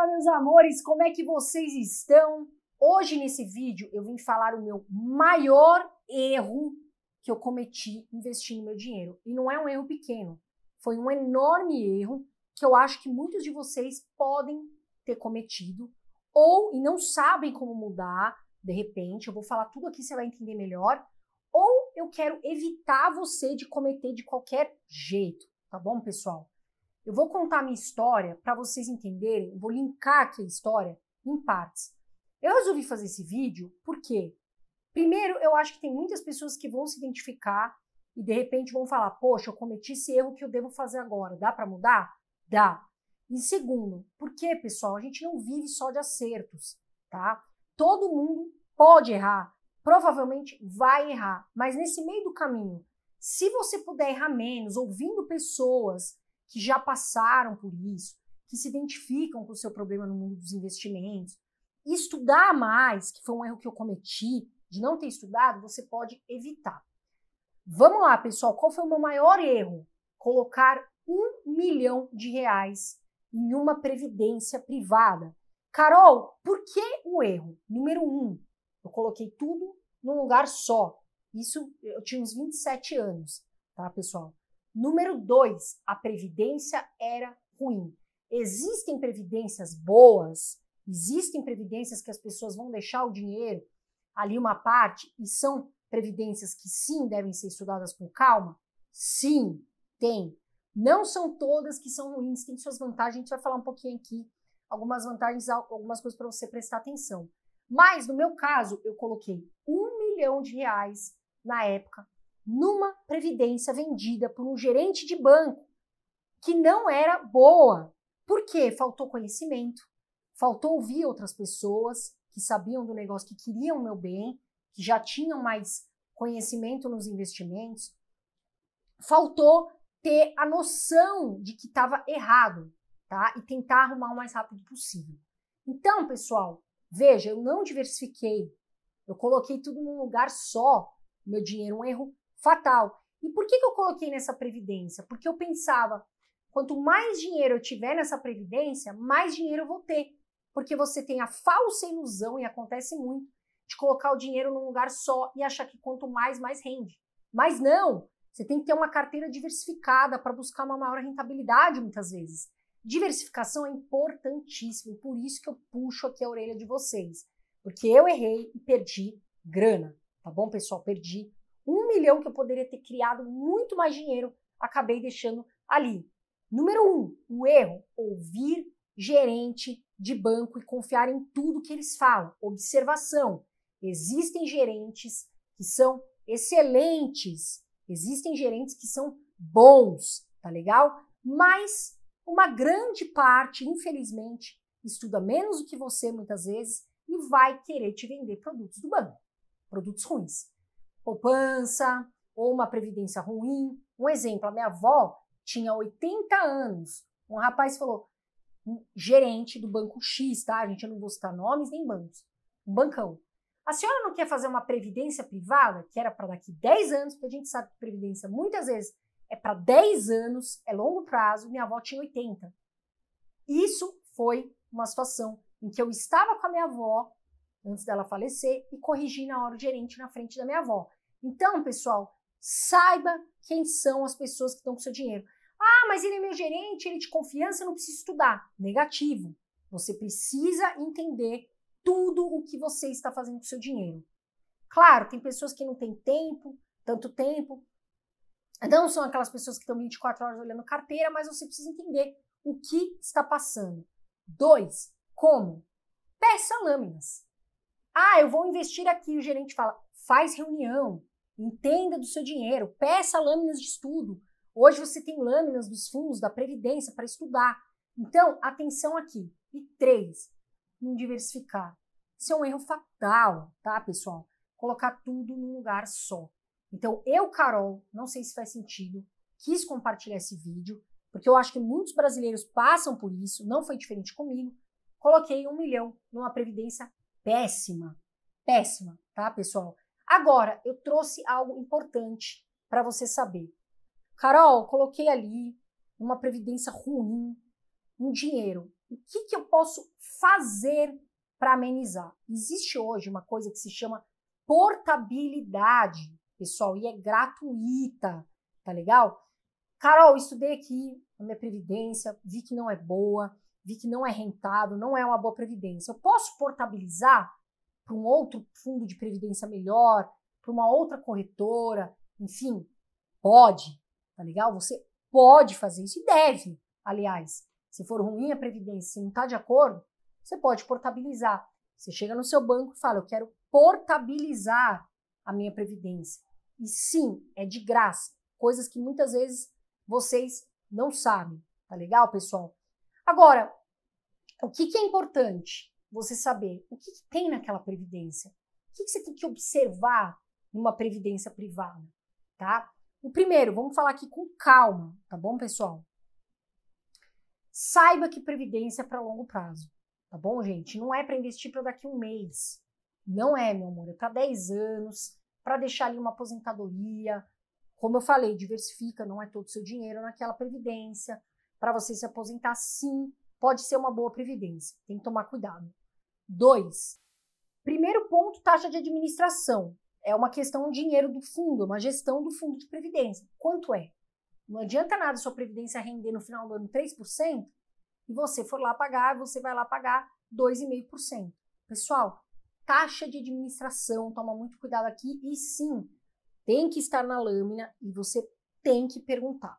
Fala, meus amores, como é que vocês estão? Hoje, nesse vídeo, eu vim falar o meu maior erro que eu cometi investindo meu dinheiro. E não é um erro pequeno, foi um enorme erro que eu acho que muitos de vocês podem ter cometido ou e não sabem como mudar, de repente. Eu vou falar tudo aqui, você vai entender melhor. Ou eu quero evitar você de cometer de qualquer jeito, tá bom, pessoal? Eu vou contar a minha história para vocês entenderem, vou linkar aqui a história em partes. Eu resolvi fazer esse vídeo porque, primeiro, eu acho que tem muitas pessoas que vão se identificar e de repente vão falar: Poxa, eu cometi esse erro que eu devo fazer agora, dá para mudar? Dá. E segundo, porque, pessoal, a gente não vive só de acertos, tá? Todo mundo pode errar, provavelmente vai errar, mas nesse meio do caminho, se você puder errar menos, ouvindo pessoas que já passaram por isso, que se identificam com o seu problema no mundo dos investimentos, estudar mais, que foi um erro que eu cometi, de não ter estudado, você pode evitar. Vamos lá, pessoal, qual foi o meu maior erro? Colocar um milhão de reais em uma previdência privada. Carol, por que o erro? Número um, eu coloquei tudo num lugar só. Isso eu tinha uns 27 anos, tá, pessoal? Número dois, a previdência era ruim. Existem previdências boas, existem previdências que as pessoas vão deixar o dinheiro ali uma parte e são previdências que sim devem ser estudadas com calma? Sim, tem. Não são todas que são ruins, tem suas vantagens. A gente vai falar um pouquinho aqui, algumas vantagens, algumas coisas para você prestar atenção. Mas no meu caso, eu coloquei um milhão de reais na época numa previdência vendida por um gerente de banco que não era boa. Por quê? Faltou conhecimento, faltou ouvir outras pessoas que sabiam do negócio, que queriam o meu bem, que já tinham mais conhecimento nos investimentos. Faltou ter a noção de que estava errado, tá? E tentar arrumar o mais rápido possível. Então, pessoal, veja, eu não diversifiquei. Eu coloquei tudo num lugar só, meu dinheiro, um erro fatal. E por que, que eu coloquei nessa previdência? Porque eu pensava, quanto mais dinheiro eu tiver nessa previdência, mais dinheiro eu vou ter. Porque você tem a falsa ilusão, e acontece muito, de colocar o dinheiro num lugar só e achar que quanto mais, mais rende. Mas não! Você tem que ter uma carteira diversificada para buscar uma maior rentabilidade, muitas vezes. Diversificação é importantíssimo, por isso que eu puxo aqui a orelha de vocês. Porque eu errei e perdi grana, tá bom, pessoal? Perdi milhão que eu poderia ter criado muito mais dinheiro, acabei deixando ali. Número um, o erro: ouvir gerente de banco e confiar em tudo que eles falam. Observação: existem gerentes que são excelentes, existem gerentes que são bons, tá legal? Mas uma grande parte, infelizmente, estuda menos do que você muitas vezes e vai querer te vender produtos do banco, produtos ruins poupança ou uma previdência ruim. Um exemplo, a minha avó tinha 80 anos. Um rapaz falou, um gerente do banco X, tá? A gente não vou citar nomes nem bancos. Um bancão. A senhora não quer fazer uma previdência privada, que era para daqui 10 anos, porque a gente sabe que previdência muitas vezes é para 10 anos, é longo prazo, minha avó tinha 80. Isso foi uma situação em que eu estava com a minha avó antes dela falecer e corrigi na hora o gerente na frente da minha avó. Então, pessoal, saiba quem são as pessoas que estão com seu dinheiro. Ah, mas ele é meu gerente, ele é de confiança, eu não preciso estudar. Negativo. Você precisa entender tudo o que você está fazendo com seu dinheiro. Claro, tem pessoas que não têm tempo, tanto tempo. Não são aquelas pessoas que estão 24 horas olhando carteira, mas você precisa entender o que está passando. Dois, como? Peça lâminas. Ah, eu vou investir aqui. O gerente fala: faz reunião, entenda do seu dinheiro, peça lâminas de estudo. Hoje você tem lâminas dos fundos da Previdência para estudar. Então, atenção aqui. E três, não diversificar. Isso é um erro fatal, tá, pessoal? Colocar tudo num lugar só. Então, eu, Carol, não sei se faz sentido, quis compartilhar esse vídeo, porque eu acho que muitos brasileiros passam por isso, não foi diferente comigo. Coloquei um milhão numa previdência péssima. Péssima, tá, pessoal? Agora, eu trouxe algo importante para você saber. Carol, coloquei ali uma previdência ruim, um dinheiro. o que, que eu posso fazer para amenizar? Existe hoje uma coisa que se chama portabilidade, pessoal, e é gratuita, tá legal? Carol, estudei aqui a minha previdência, vi que não é boa, vi que não é rentável, não é uma boa previdência. Eu posso portabilizar para um outro fundo de previdência melhor, para uma outra corretora, enfim, pode, tá legal? Você pode fazer isso e deve, aliás. Se for ruim a previdência, se não está de acordo, você pode portabilizar. Você chega no seu banco e fala: Eu quero portabilizar a minha previdência. E sim, é de graça. Coisas que muitas vezes vocês não sabem. Tá legal, pessoal? Agora, o que, que é importante você saber? O que, que tem naquela previdência? O que, que você tem que observar numa previdência privada? Tá? O primeiro, vamos falar aqui com calma, tá bom, pessoal? Saiba que previdência é para longo prazo, tá bom, gente? Não é para investir para daqui um mês. Não é, meu amor, é para 10 anos, para deixar ali uma aposentadoria. Como eu falei, diversifica, não é todo o seu dinheiro naquela previdência. Para você se aposentar, sim, pode ser uma boa previdência. Tem que tomar cuidado. Dois, primeiro ponto, taxa de administração. É uma questão de dinheiro do fundo, uma gestão do fundo de previdência. Quanto é? Não adianta nada sua previdência render no final do ano 3% e você for lá pagar, você vai lá pagar 2,5%. Pessoal, taxa de administração, toma muito cuidado aqui e sim, tem que estar na lâmina e você tem que perguntar.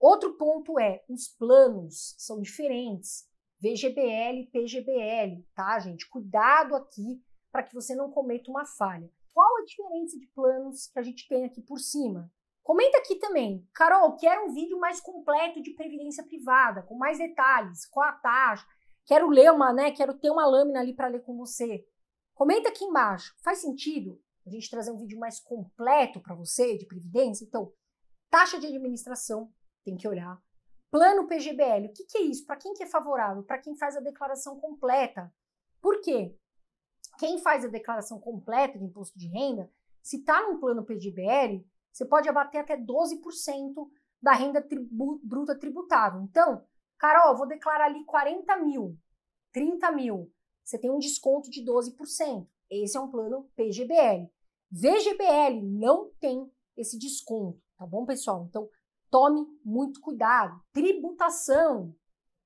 Outro ponto é, os planos são diferentes. VGBL PGBL, tá, gente? Cuidado aqui para que você não cometa uma falha. Qual a diferença de planos que a gente tem aqui por cima? Comenta aqui também. Carol, quero um vídeo mais completo de previdência privada, com mais detalhes, qual a taxa. Quero ler uma, né? Quero ter uma lâmina ali para ler com você. Comenta aqui embaixo. Faz sentido a gente trazer um vídeo mais completo para você de previdência? Então, taxa de administração, tem que olhar. Plano PGBL, o que, que é isso? Para quem que é favorável? Para quem faz a declaração completa. Por quê? Quem faz a declaração completa de imposto de renda, se está num plano PGBL, você pode abater até 12% da renda tribu bruta tributável. Então, Carol, vou declarar ali 40 mil, 30 mil. Você tem um desconto de 12%. Esse é um plano PGBL. VGBL não tem esse desconto, tá bom, pessoal? Então, tome muito cuidado. Tributação.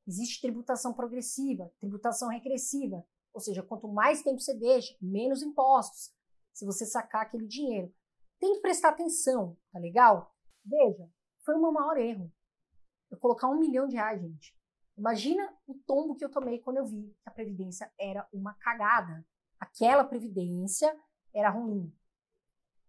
Existe tributação progressiva, tributação regressiva. Ou seja, quanto mais tempo você deixa, menos impostos. Se você sacar aquele dinheiro tem que prestar atenção, tá legal? Veja, foi o meu maior erro. Eu colocar um milhão de reais, gente. Imagina o tombo que eu tomei quando eu vi que a Previdência era uma cagada. Aquela Previdência era ruim.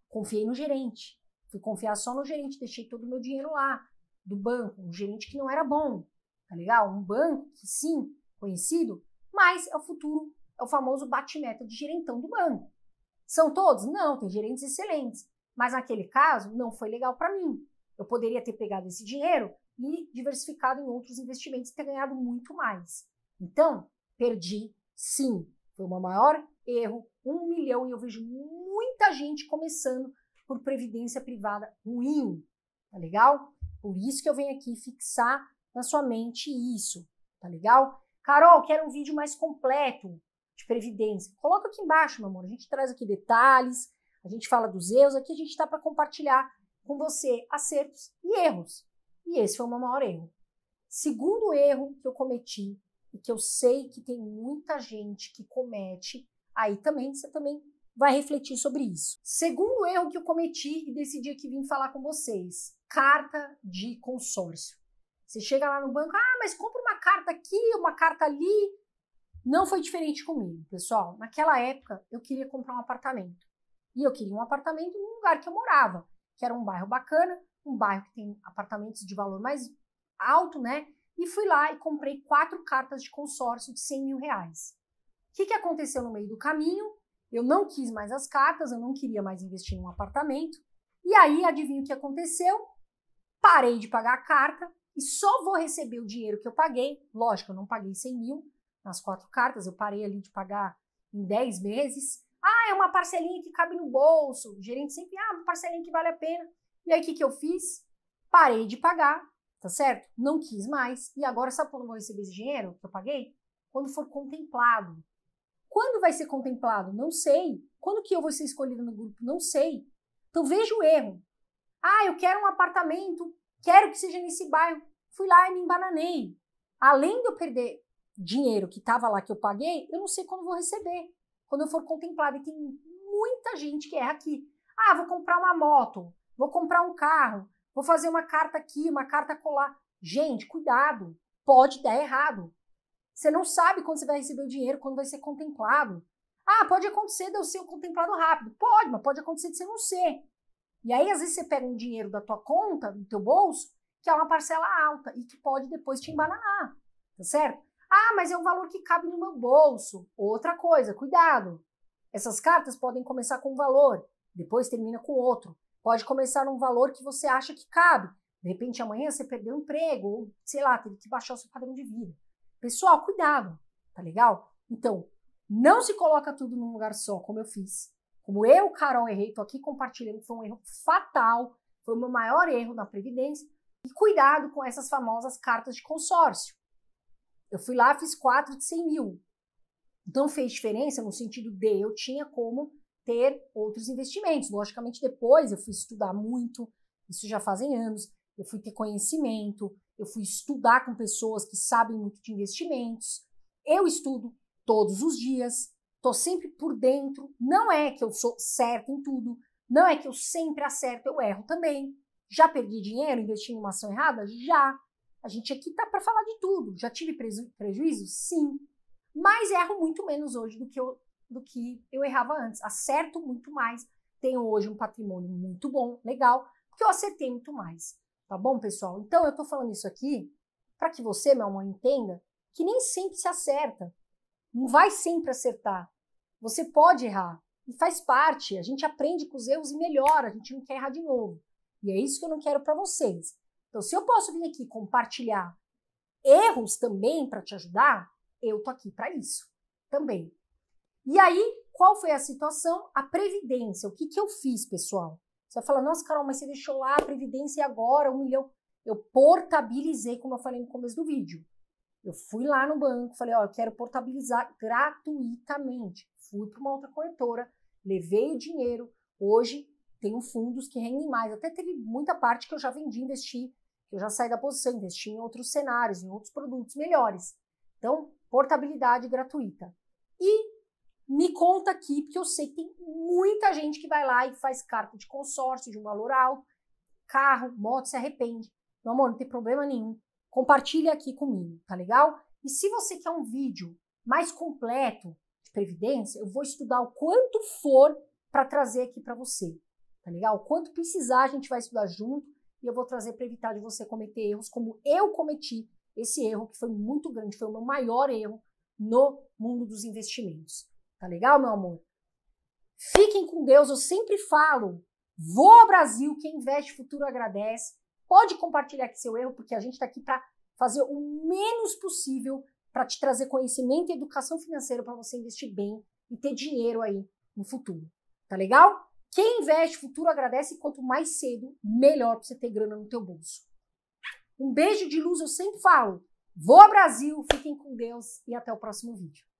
Confiei no gerente. Fui confiar só no gerente, deixei todo o meu dinheiro lá, do banco. Um gerente que não era bom, tá legal? Um banco que, sim, conhecido, mas é o futuro, é o famoso bate-meta de gerentão do banco. São todos? Não, tem gerentes excelentes. Mas naquele caso, não foi legal para mim. Eu poderia ter pegado esse dinheiro e diversificado em outros investimentos e ter ganhado muito mais. Então, perdi sim. Foi o meu maior erro, um milhão, e eu vejo muita gente começando por previdência privada ruim. Tá legal? Por isso que eu venho aqui fixar na sua mente isso. Tá legal? Carol, quero um vídeo mais completo de previdência. Coloca aqui embaixo, meu amor. A gente traz aqui detalhes, a gente fala dos erros, aqui a gente está para compartilhar com você acertos e erros. E esse foi o meu maior erro. Segundo erro que eu cometi, e que eu sei que tem muita gente que comete, aí também você também vai refletir sobre isso. Segundo erro que eu cometi e decidi aqui vir falar com vocês: carta de consórcio. Você chega lá no banco, ah, mas compra uma carta aqui, uma carta ali. Não foi diferente comigo, pessoal. Naquela época, eu queria comprar um apartamento. E eu queria um apartamento no lugar que eu morava, que era um bairro bacana, um bairro que tem apartamentos de valor mais alto, né? E fui lá e comprei quatro cartas de consórcio de 100 mil reais. O que, que aconteceu no meio do caminho? Eu não quis mais as cartas, eu não queria mais investir num apartamento. E aí, adivinha o que aconteceu? Parei de pagar a carta e só vou receber o dinheiro que eu paguei. Lógico, eu não paguei 100 mil nas quatro cartas, eu parei ali de pagar em 10 meses. Ah, é uma parcelinha que cabe no bolso. O gerente sempre, ah, uma parcelinha que vale a pena. E aí, o que, que eu fiz? Parei de pagar, tá certo? Não quis mais. E agora, sabe quando eu vou receber esse dinheiro que eu paguei? Quando for contemplado. Quando vai ser contemplado? Não sei. Quando que eu vou ser escolhido no grupo? Não sei. Então veja o erro. Ah, eu quero um apartamento, quero que seja nesse bairro. Fui lá e me embananei. Além de eu perder dinheiro que estava lá que eu paguei, eu não sei quando vou receber. Quando eu for contemplado. E tem muita gente que erra aqui. Ah, vou comprar uma moto, vou comprar um carro, vou fazer uma carta aqui, uma carta colar. Gente, cuidado. Pode dar errado. Você não sabe quando você vai receber o dinheiro, quando vai ser contemplado. Ah, pode acontecer de eu ser contemplado rápido. Pode, mas pode acontecer de você não ser. E aí, às vezes, você pega um dinheiro da tua conta, do teu bolso, que é uma parcela alta e que pode depois te embananar. Tá certo? Ah, mas é um valor que cabe no meu bolso. Outra coisa, cuidado. Essas cartas podem começar com um valor, depois termina com outro. Pode começar um valor que você acha que cabe. De repente, amanhã você perdeu o emprego, ou sei lá, teve que baixar o seu padrão de vida. Pessoal, cuidado, tá legal? Então, não se coloca tudo num lugar só, como eu fiz. Como eu, Carol, errei, tô aqui compartilhando, foi um erro fatal, foi o meu maior erro na Previdência. E cuidado com essas famosas cartas de consórcio. Eu fui lá, fiz quatro de 100 mil. Não fez diferença no sentido de eu tinha como ter outros investimentos. Logicamente, depois eu fui estudar muito, isso já fazem anos, eu fui ter conhecimento, eu fui estudar com pessoas que sabem muito de investimentos. Eu estudo todos os dias, estou sempre por dentro. Não é que eu sou certo em tudo, não é que eu sempre acerto, eu erro também. Já perdi dinheiro investindo em uma ação errada? Já. A gente aqui tá para falar de tudo. Já tive preju prejuízo? Sim. Mas erro muito menos hoje do que eu, do que eu errava antes. Acerto muito mais. Tenho hoje um patrimônio muito bom, legal, porque eu acertei muito mais. Tá bom, pessoal? Então, eu estou falando isso aqui para que você, meu amor, entenda que nem sempre se acerta. Não vai sempre acertar. Você pode errar. E faz parte. A gente aprende com os erros e melhora. A gente não quer errar de novo. E é isso que eu não quero para vocês. Então, se eu posso vir aqui compartilhar erros também para te ajudar, eu tô aqui para isso também. E aí, qual foi a situação? A previdência. O que, que eu fiz, pessoal? Você vai falar, nossa, Carol, mas você deixou lá a Previdência e agora um milhão. Eu portabilizei, como eu falei no começo do vídeo. Eu fui lá no banco, falei, ó, eu quero portabilizar gratuitamente. Fui para uma outra corretora, levei o dinheiro. Hoje tenho fundos que rendem mais. Até teve muita parte que eu já vendi, investi, que eu já saí da posição, investi em outros cenários, em outros produtos melhores. Então, portabilidade gratuita. E me conta aqui, porque eu sei que tem muita gente que vai lá e faz carta de consórcio de um valor alto, carro, moto, se arrepende. Meu amor, não tem problema nenhum. Compartilha aqui comigo, tá legal? E se você quer um vídeo mais completo de previdência, eu vou estudar o quanto for para trazer aqui para você, tá legal? O quanto precisar, a gente vai estudar junto e eu vou trazer para evitar de você cometer erros como eu cometi esse erro que foi muito grande, foi o meu maior erro no mundo dos investimentos. Tá legal, meu amor? Fiquem com Deus, eu sempre falo. Vou ao Brasil, quem investe futuro agradece. Pode compartilhar aqui seu erro, porque a gente está aqui para fazer o menos possível para te trazer conhecimento e educação financeira para você investir bem e ter dinheiro aí no futuro. Tá legal? Quem investe futuro agradece, e quanto mais cedo, melhor para você ter grana no teu bolso. Um beijo de luz, eu sempre falo. Vou ao Brasil, fiquem com Deus e até o próximo vídeo.